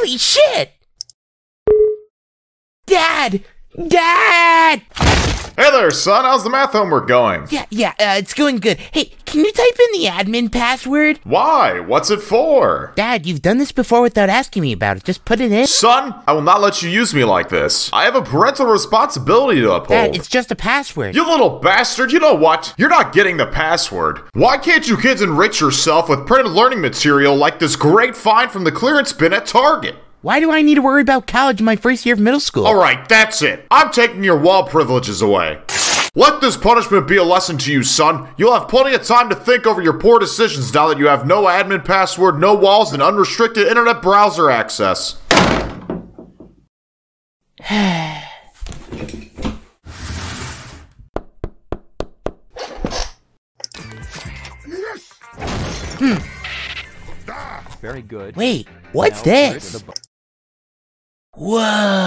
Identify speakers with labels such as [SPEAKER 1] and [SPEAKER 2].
[SPEAKER 1] Holy shit! Dad! Dad!
[SPEAKER 2] Hey there, son. How's the math homework going?
[SPEAKER 1] Yeah, yeah, uh, it's going good. Hey, can you type in the admin password?
[SPEAKER 2] Why? What's it for?
[SPEAKER 1] Dad, you've done this before without asking me about it. Just put it in.
[SPEAKER 2] Son, I will not let you use me like this. I have a parental responsibility to uphold.
[SPEAKER 1] Dad, it's just a password.
[SPEAKER 2] You little bastard, you know what? You're not getting the password. Why can't you kids enrich yourself with printed learning material like this great find from the clearance bin at Target?
[SPEAKER 1] Why do I need to worry about college in my first year of middle school?
[SPEAKER 2] Alright, that's it. I'm taking your wall privileges away. Let this punishment be a lesson to you, son. You'll have plenty of time to think over your poor decisions now that you have no admin password, no walls, and unrestricted internet browser access. hmm.
[SPEAKER 3] Very good.
[SPEAKER 1] Wait, what's
[SPEAKER 3] Now,
[SPEAKER 1] this?
[SPEAKER 3] The-
[SPEAKER 1] Whoa!